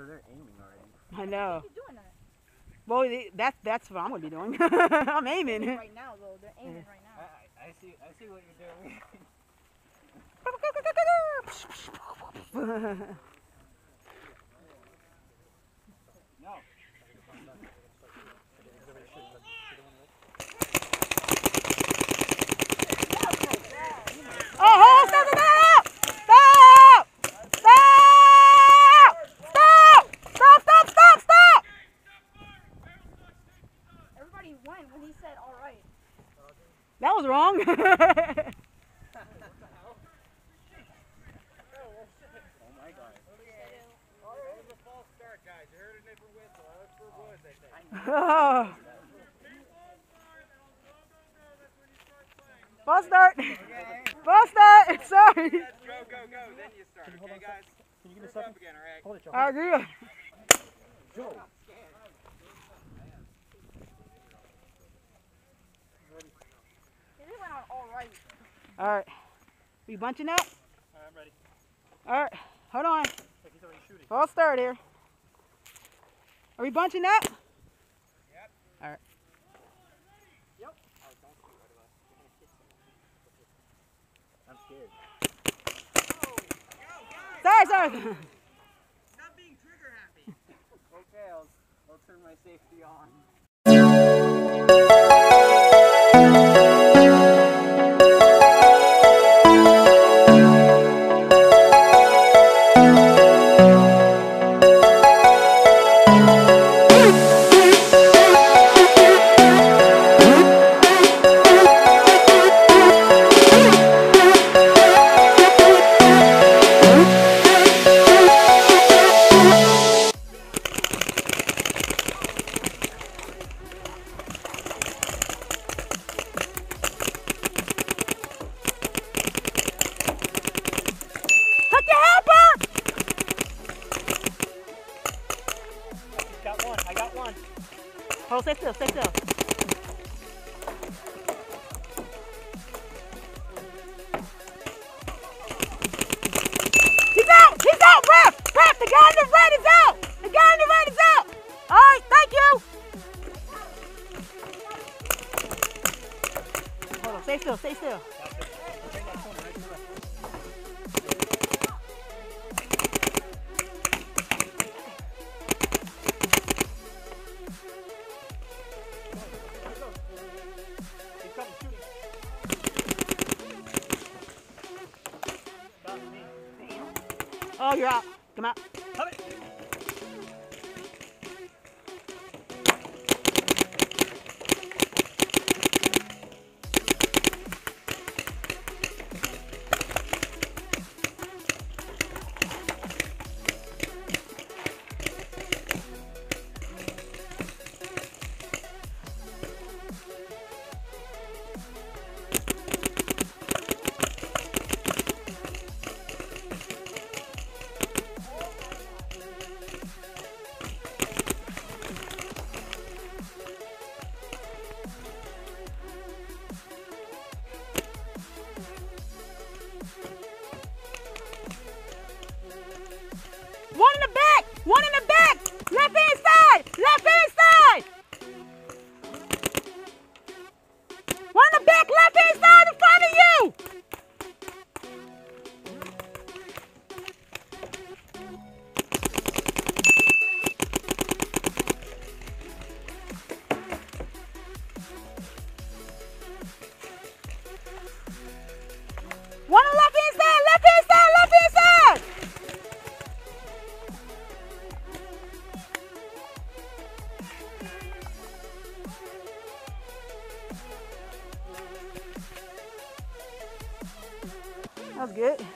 They're, they're aiming already. I know. Keep doing that. Well, they- that's that's what I'm gonna be doing. I'm aiming. Aiming right now, though. They're aiming right now. I, I see I see what you're doing. went said, all right. That was wrong. Oh my oh. False start. False start. Sorry. Go, go, go. Then you start. Okay, guys? Can you give me a second? again, all right? Hold it, Joe. I agree. Joe. They went on all right. All right. Are we bunching up? I'm ready. All right. Hold on. Like he's already shooting. False start here. Are we bunching up? Yep. All right. Yep. Oh, I'm scared. Sorry, sorry. Stop being trigger happy. Okay, I'll, I'll turn my safety on. Still, stay still. He's out! He's out, ref! Ref, the guy in the red is out! The guy in the red is out! All right, thank you! Hold on, stay still, stay still. Oh, you're out. Come out. That was good.